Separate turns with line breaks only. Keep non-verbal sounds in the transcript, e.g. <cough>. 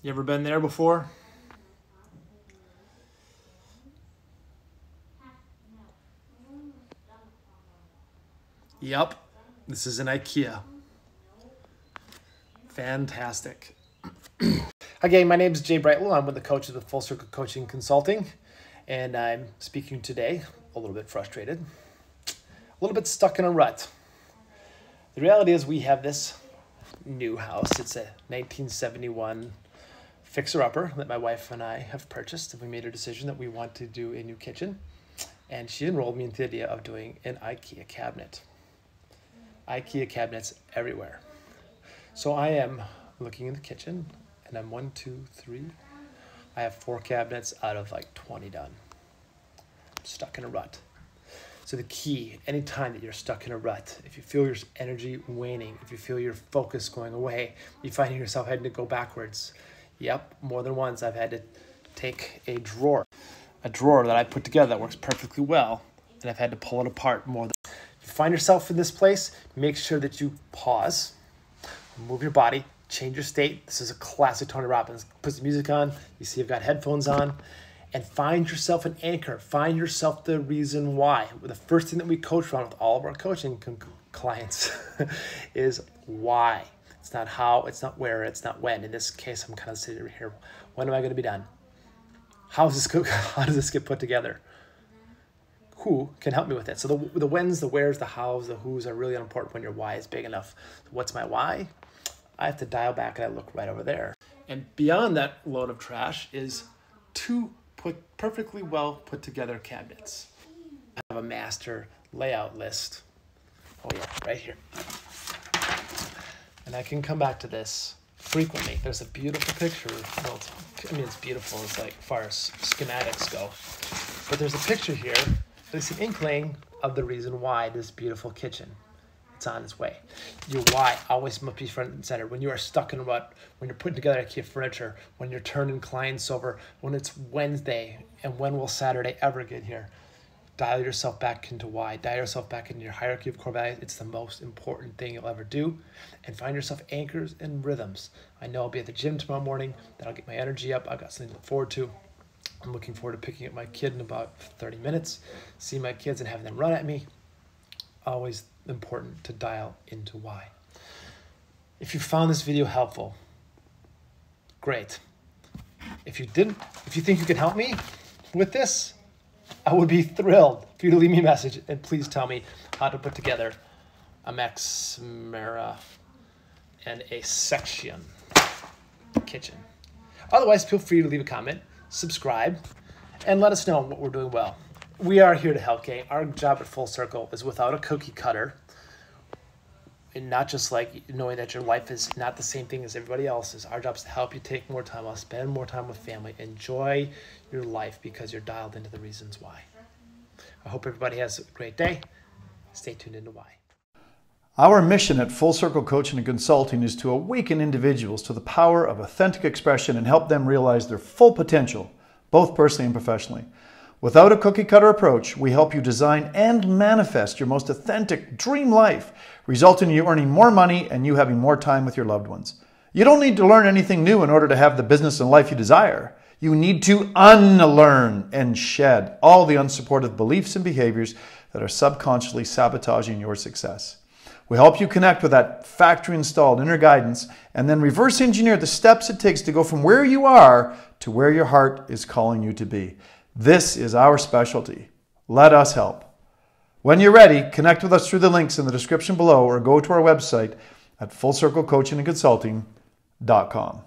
You ever been there before? Yep, this is an IKEA. Fantastic. <clears throat> Again, my name is Jay Brightwell. I'm with the coach of the Full Circle Coaching Consulting, and I'm speaking today a little bit frustrated, a little bit stuck in a rut. The reality is, we have this new house. It's a 1971 fixer upper that my wife and I have purchased, and we made a decision that we want to do a new kitchen. And she enrolled me in the idea of doing an IKEA cabinet. IKEA cabinets everywhere. So I am looking in the kitchen, and I'm one, two, three. I have four cabinets out of like 20 done. I'm stuck in a rut. So the key, anytime that you're stuck in a rut, if you feel your energy waning, if you feel your focus going away, you find yourself having to go backwards. Yep, more than once I've had to take a drawer, a drawer that I put together that works perfectly well, and I've had to pull it apart more than. You find yourself in this place, make sure that you pause, move your body, change your state. This is a classic Tony Robbins. Put some music on. You see, I've got headphones on and find yourself an anchor. Find yourself the reason why. The first thing that we coach around with all of our coaching clients <laughs> is why. It's not how, it's not where, it's not when. In this case, I'm kind of sitting here. When am I going to be done? How does this <laughs> How does this get put together? Who can help me with it? So the the whens, the wheres, the hows, the who's are really important when your why is big enough. what's my why? I have to dial back and I look right over there. And beyond that load of trash is two put perfectly well put together cabinets. I have a master layout list. Oh yeah, right here. And I can come back to this frequently. There's a beautiful picture. Well, I mean, it's beautiful as like far as schematics go. But there's a picture here. There's an inkling of the reason why this beautiful kitchen it's on its way. Your why always must be front and center. When you are stuck in a rut, when you're putting together IKEA furniture, when you're turning clients over, when it's Wednesday, and when will Saturday ever get here? Dial yourself back into why. Dial yourself back into your hierarchy of core values. It's the most important thing you'll ever do. And find yourself anchors and rhythms. I know I'll be at the gym tomorrow morning. That'll get my energy up. I've got something to look forward to. I'm looking forward to picking up my kid in about 30 minutes, see my kids and having them run at me. Always important to dial into why. If you found this video helpful, great. If you didn't, if you think you can help me with this, I would be thrilled for you to leave me a message and please tell me how to put together a Maximera and a Sektion kitchen. Otherwise, feel free to leave a comment, subscribe, and let us know what we're doing well we are here to help, gang. Our job at Full Circle is without a cookie cutter, and not just like knowing that your life is not the same thing as everybody else's. Our job is to help you take more time off, spend more time with family, enjoy your life because you're dialed into the reasons why. I hope everybody has a great day. Stay tuned into why.
Our mission at Full Circle Coaching and Consulting is to awaken individuals to the power of authentic expression and help them realize their full potential, both personally and professionally. Without a cookie cutter approach, we help you design and manifest your most authentic dream life, resulting in you earning more money and you having more time with your loved ones. You don't need to learn anything new in order to have the business and life you desire. You need to unlearn and shed all the unsupportive beliefs and behaviors that are subconsciously sabotaging your success. We help you connect with that factory installed inner guidance and then reverse engineer the steps it takes to go from where you are to where your heart is calling you to be. This is our specialty. Let us help. When you're ready, connect with us through the links in the description below or go to our website at fullcirclecoachingandconsulting.com.